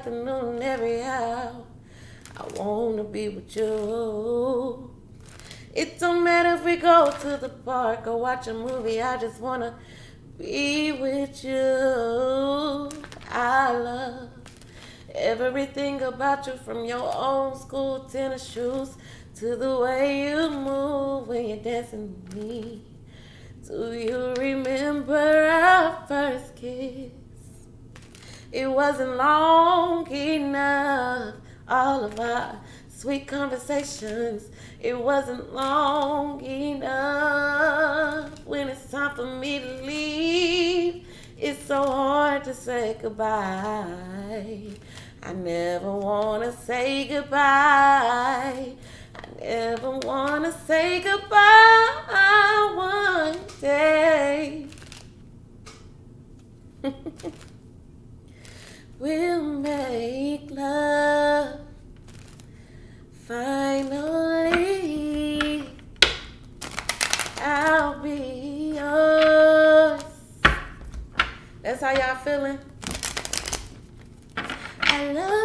afternoon, every hour. I wanna be with you. It don't matter if we go to the park or watch a movie. I just wanna be with you. I love everything about you from your old school tennis shoes to the way you move when you're dancing with me. Do you remember our first kiss? It wasn't long enough. All of our sweet conversations, it wasn't long enough. When it's time for me to leave, it's so hard to say goodbye. I never wanna say goodbye. I never wanna say goodbye one day. We'll make love finally. I'll be yours. That's how y'all feeling? I love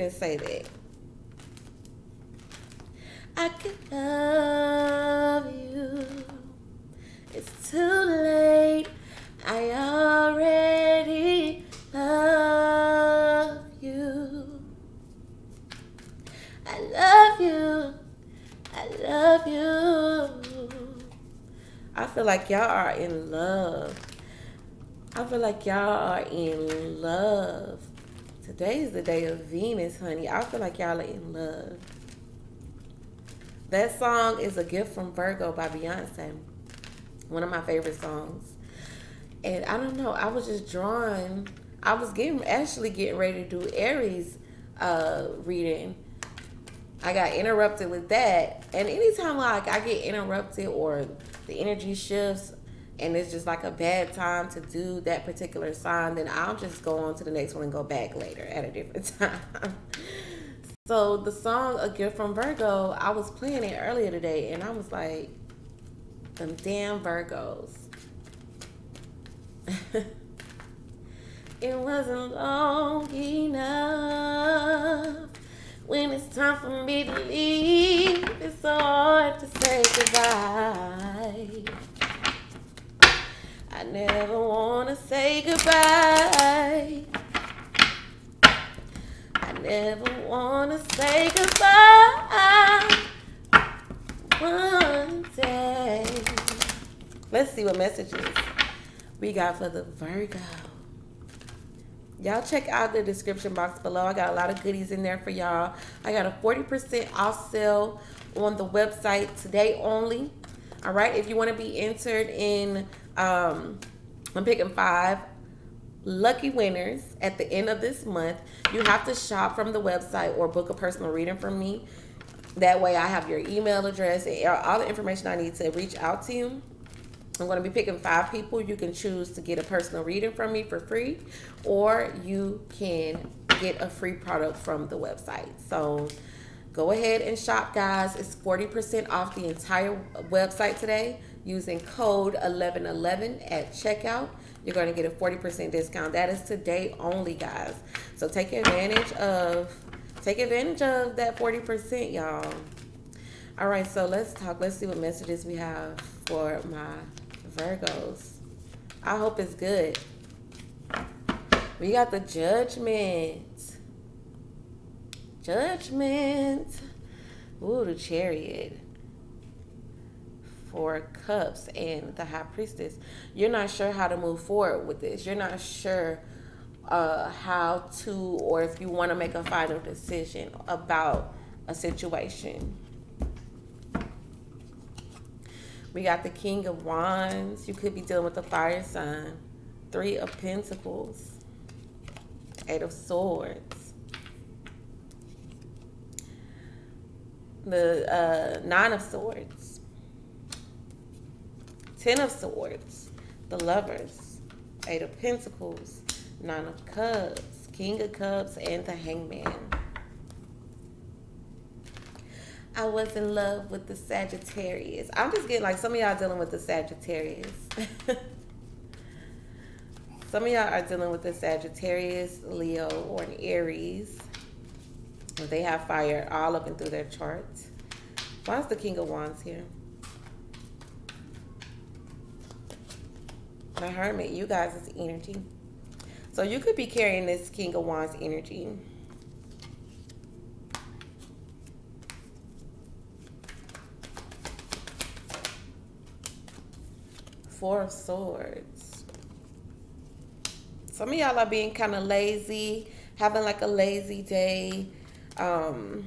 reading say that. I could love you. It's too late. I already love you. I love you. I love you. I feel like y'all are in love. I feel like y'all are in love. Today is the day of Venus, honey. I feel like y'all are in love. That song is a gift from Virgo by Beyonce. One of my favorite songs. And I don't know, I was just drawn. I was getting actually getting ready to do Aries uh reading. I got interrupted with that. And anytime like I get interrupted or the energy shifts and it's just like a bad time to do that particular sign, then I'll just go on to the next one and go back later at a different time. so the song A Gift from Virgo, I was playing it earlier today and I was like, them damn Virgos. it wasn't long enough. When it's time for me to leave, it's so hard to say goodbye. Never want to say goodbye. I never want to say goodbye one day. Let's see what messages we got for the Virgo. Y'all check out the description box below. I got a lot of goodies in there for y'all. I got a 40% off sale on the website today only. All right, if you want to be entered in, um, I'm picking five lucky winners at the end of this month. You have to shop from the website or book a personal reading from me. That way I have your email address and all the information I need to reach out to you. I'm going to be picking five people. You can choose to get a personal reading from me for free, or you can get a free product from the website. So go ahead and shop, guys. It's 40% off the entire website today using code 1111 at checkout. You're going to get a 40% discount. That is today only, guys. So take advantage of take advantage of that 40%, y'all. All right, so let's talk. Let's see what messages we have for my Virgos. I hope it's good. We got the judgment. Judgment. Ooh, the chariot. Four cups and the high priestess. You're not sure how to move forward with this. You're not sure uh, how to or if you want to make a final decision about a situation. We got the King of Wands. You could be dealing with the fire sign. Three of Pentacles. Eight of Swords. the uh, Nine of Swords, Ten of Swords, the Lovers, Eight of Pentacles, Nine of Cups, King of Cups, and the Hangman. I was in love with the Sagittarius. I'm just getting like some of y'all dealing with the Sagittarius. some of y'all are dealing with the Sagittarius, Leo, or an Aries. They have fire all up and through their charts. Why is the King of Wands here? My Hermit, you guys is energy. So you could be carrying this King of Wands energy. Four of Swords. Some of y'all are being kind of lazy, having like a lazy day. Um,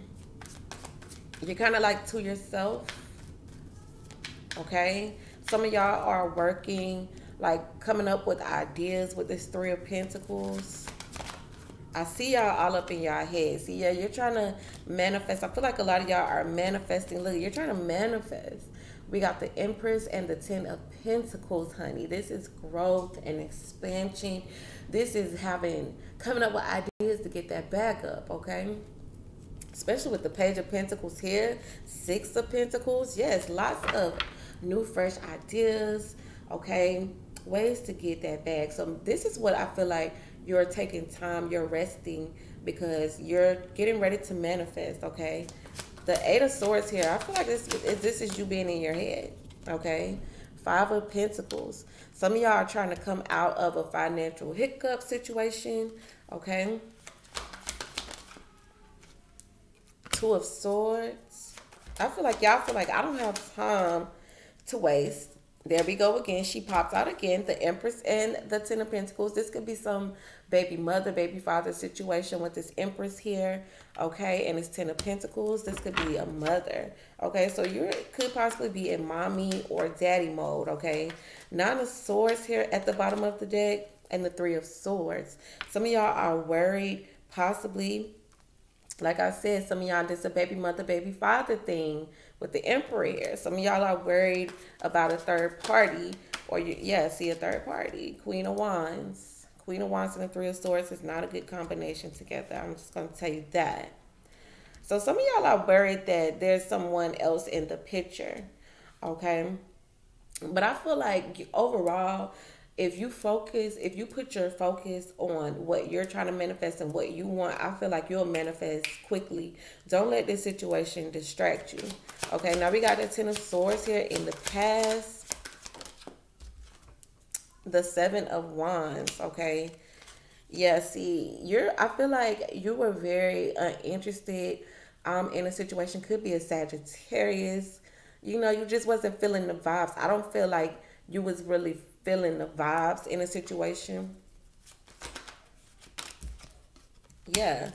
you're kind of like to yourself. Okay? Some of y'all are working, like coming up with ideas with this Three of Pentacles. I see y'all all up in y'all head. See, yeah, you're trying to manifest. I feel like a lot of y'all are manifesting. Look, you're trying to manifest. We got the Empress and the Ten of Pentacles, honey. This is growth and expansion. This is having, coming up with ideas to get that back up, okay? especially with the page of pentacles here six of pentacles yes lots of new fresh ideas okay ways to get that back. So this is what i feel like you're taking time you're resting because you're getting ready to manifest okay? The eight of swords here i feel like this is this is you being in your head okay? Five of pentacles. Some of y'all are trying to come out of a financial hiccup situation okay? Two of Swords. I feel like y'all feel like I don't have time to waste. There we go again. She pops out again. The Empress and the Ten of Pentacles. This could be some baby mother, baby father situation with this Empress here. Okay. And it's Ten of Pentacles. This could be a mother. Okay. So you could possibly be in mommy or daddy mode. Okay. Nine of Swords here at the bottom of the deck. And the Three of Swords. Some of y'all are worried possibly like I said, some of y'all did a baby mother, baby father thing with the emperor. here. Some of y'all are worried about a third party, or you, yeah, see a third party. Queen of Wands, Queen of Wands and the Three of Swords is not a good combination together. I'm just gonna tell you that. So some of y'all are worried that there's someone else in the picture, okay? But I feel like overall, if you focus, if you put your focus on what you're trying to manifest and what you want, I feel like you'll manifest quickly. Don't let this situation distract you. Okay, now we got the Ten of Swords here in the past. The Seven of Wands, okay? Yeah, see, you're, I feel like you were very uh, interested um, in a situation. Could be a Sagittarius. You know, you just wasn't feeling the vibes. I don't feel like you was really feeling the vibes in a situation. Yeah.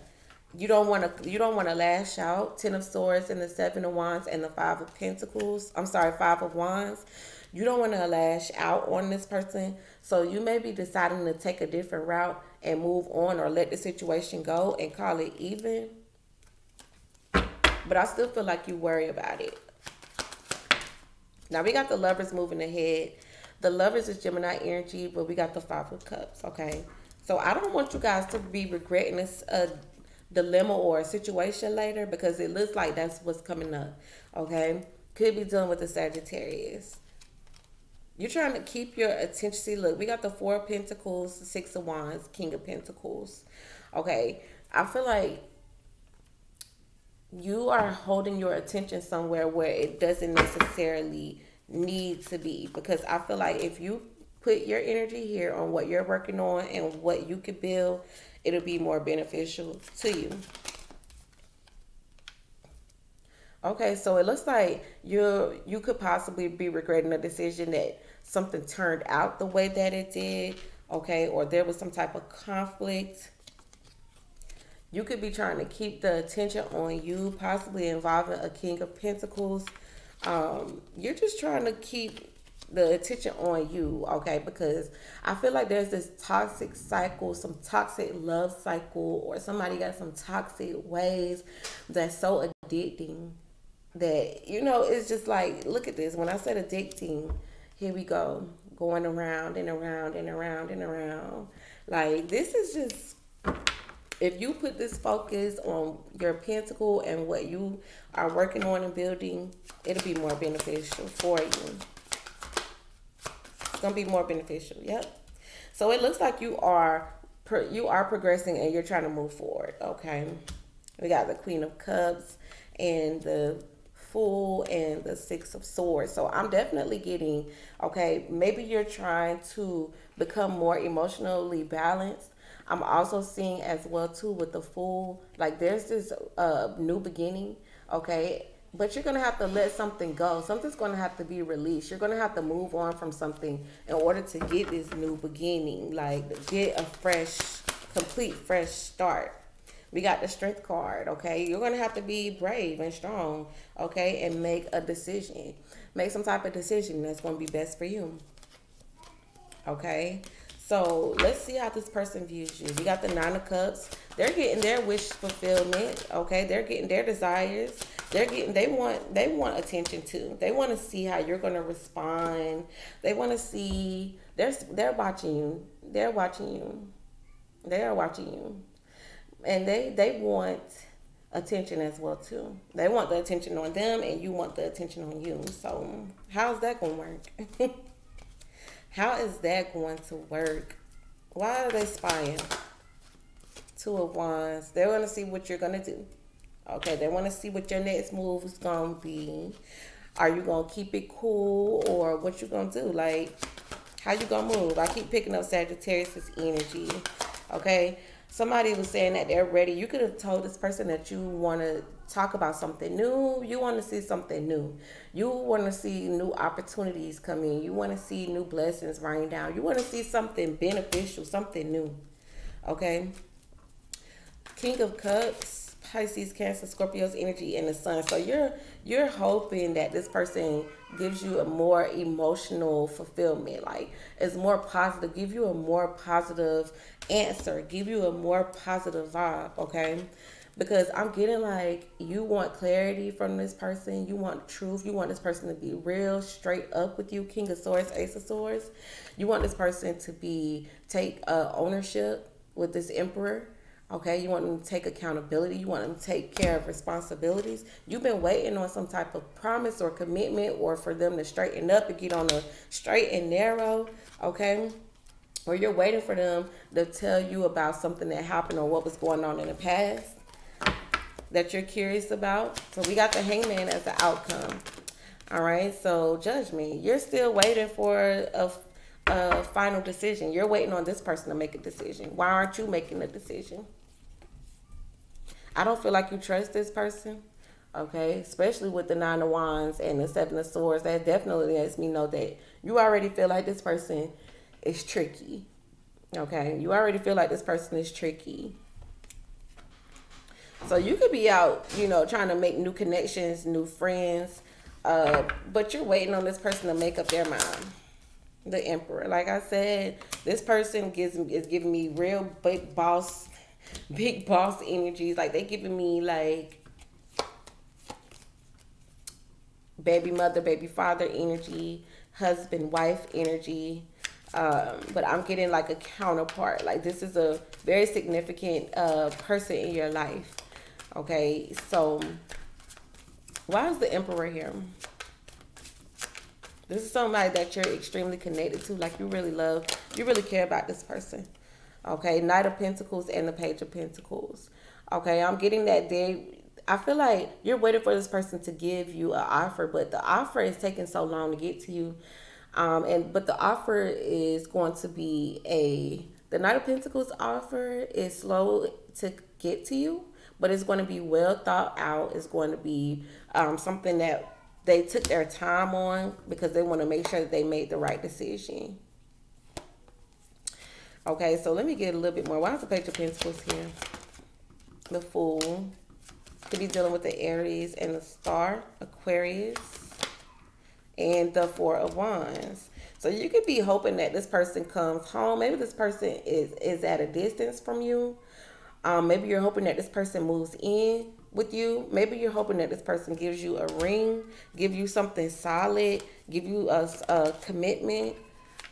You don't want to you don't want to lash out. Ten of Swords and the Seven of Wands and the Five of Pentacles. I'm sorry, Five of Wands. You don't want to lash out on this person. So you may be deciding to take a different route and move on or let the situation go and call it even. But I still feel like you worry about it. Now we got the lovers moving ahead. The lovers is Gemini energy, but we got the five of cups, okay? So I don't want you guys to be regretting this uh, dilemma or a situation later because it looks like that's what's coming up, okay? Could be dealing with the Sagittarius. You're trying to keep your attention. See, look, we got the Four of Pentacles, Six of Wands, King of Pentacles. Okay, I feel like you are holding your attention somewhere where it doesn't necessarily need to be because I feel like if you put your energy here on what you're working on and what you could build, it'll be more beneficial to you. Okay, so it looks like you you could possibly be regretting a decision that something turned out the way that it did, okay, or there was some type of conflict. You could be trying to keep the attention on you, possibly involving a King of Pentacles um, you're just trying to keep the attention on you, okay? Because I feel like there's this toxic cycle, some toxic love cycle, or somebody got some toxic ways that's so addicting. that you know it's just like look at this when i said addicting here we go going around and around and around and around like this is just if you put this focus on your pentacle and what you are working on and building it'll be more beneficial for you it's gonna be more beneficial yep so it looks like you are you are progressing and you're trying to move forward okay we got the queen of cups and the Fool and the Six of Swords. So I'm definitely getting, okay, maybe you're trying to become more emotionally balanced. I'm also seeing as well too with the full like there's this uh, new beginning, okay? But you're gonna have to let something go. Something's gonna have to be released. You're gonna have to move on from something in order to get this new beginning, like get a fresh, complete fresh start. We got the strength card, okay? You're going to have to be brave and strong, okay? And make a decision. Make some type of decision that's going to be best for you. Okay? So let's see how this person views you. We got the Nine of Cups. They're getting their wish fulfillment. Okay, they're getting their desires. They're getting. They want. They want attention too. They want to see how you're gonna respond. They want to see. They're they're watching you. They're watching you. They are watching you and they they want attention as well too. They want the attention on them, and you want the attention on you. So how's that going to work? How is that going to work? Why are they spying? Two of Wands. They want to see what you're gonna do. Okay, they want to see what your next move is gonna be. Are you gonna keep it cool, or what you gonna do? Like, how you gonna move? I keep picking up Sagittarius' energy. Okay, somebody was saying that they're ready. You could have told this person that you want to talk about something new. You want to see something new. You want to see new opportunities come in. You want to see new blessings rain down. You want to see something beneficial, something new. Okay? King of Cups, Pisces, Cancer, Scorpio's energy, and the Sun. So you're you're hoping that this person gives you a more emotional fulfillment, like it's more positive, give you a more positive answer, give you a more positive vibe, okay? Because I'm getting like you want clarity from this person, you want truth, you want this person to be real, straight up with you, King of Swords, Ace of Swords. You want this person to be take uh, ownership with this Emperor. Okay, you want them to take accountability. You want them to take care of responsibilities. You've been waiting on some type of promise or commitment or for them to straighten up and get on a straight and narrow. Okay, or you're waiting for them to tell you about something that happened or what was going on in the past that you're curious about. So we got the hangman as the outcome. All right, so judge me. You're still waiting for a, a final decision. You're waiting on this person to make a decision. Why aren't you making a decision? I don't feel like you trust this person. Okay, especially with the nine of wands and the seven of swords, that definitely lets me know that you already feel like this person is tricky. Okay, you already feel like this person is tricky. So you could be out, you know, trying to make new connections, new friends, uh, but you're waiting on this person to make up their mind. The Emperor, like I said, this person gives is giving me real big boss, big boss energies. Like they giving me like baby mother, baby father energy, husband, wife energy um, but I'm getting like a counterpart. Like this is a very significant uh, person in your life. Okay, so why is the Emperor here? This is somebody that you're extremely connected to. Like you really love, you really care about this person. Okay, Knight of Pentacles and the Page of Pentacles. Okay, I'm getting that they. I feel like you're waiting for this person to give you an offer, but the offer is taking so long to get to you um, and but the offer is going to be a the Knight of Pentacles offer is slow to get to you, but it's going to be well thought out. It's going to be um, something that they took their time on because they want to make sure that they made the right decision. Okay, so let me get a little bit more. Why is the Page of Pentacles here? The Fool. Could be dealing with the Aries and the Star, Aquarius and the Four of Wands. So you could be hoping that this person comes home. Maybe this person is is at a distance from you. Um, maybe you're hoping that this person moves in with you. Maybe you're hoping that this person gives you a ring, give you something solid, give you a, a commitment,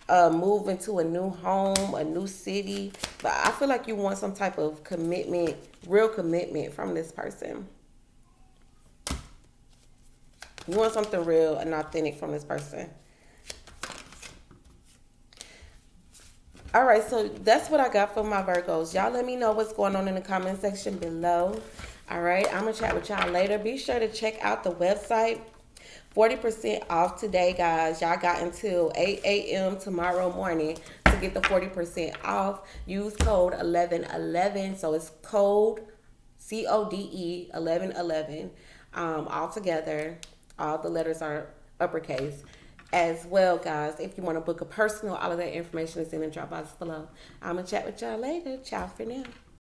uh, move into a new home, a new city. But I feel like you want some type of commitment, real commitment from this person. You want something real and authentic from this person. All right, so that's what I got for my Virgos. Y'all let me know what's going on in the comment section below. All right, I'm going to chat with y'all later. Be sure to check out the website. 40% off today, guys. Y'all got until 8 a.m. tomorrow morning to get the 40% off. Use code 1111. So it's code C O D E 1111 um, all together. All the letters are uppercase as well, guys. If you want to book a personal, all of that information is in the drop box below. I'm going to chat with y'all later. Ciao for now.